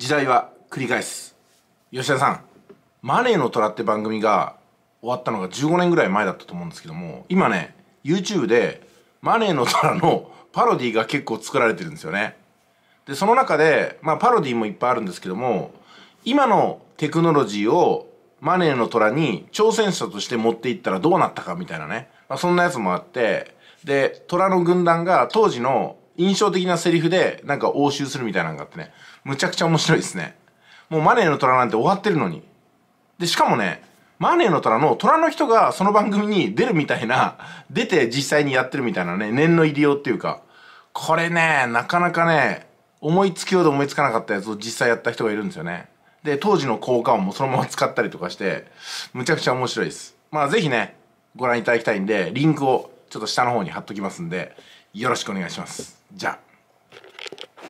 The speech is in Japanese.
時代は繰り返す。吉田さん「マネーの虎」って番組が終わったのが15年ぐらい前だったと思うんですけども今ね YouTube で「マネーの虎」のパロディが結構作られてるんですよね。でその中でまあパロディもいっぱいあるんですけども今のテクノロジーをマネーの虎に挑戦者として持っていったらどうなったかみたいなね、まあ、そんなやつもあってで虎の軍団が当時の印象的なセリフでなんか応酬するみたいなのがあってね。むちゃくちゃ面白いですね。もうマネーの虎なんて終わってるのに。でしかもねマネーの虎の虎の人がその番組に出るみたいな出て実際にやってるみたいなね念の入りようっていうか。これねなかなかね思いつきようで思いつかなかったやつを実際やった人がいるんですよね。で当時の効果音もそのまま使ったりとかしてむちゃくちゃ面白いです。まあ是非ねご覧いただきたいんでリンクをちょっと下の方に貼っときますんでよろしくお願いします。じゃあ。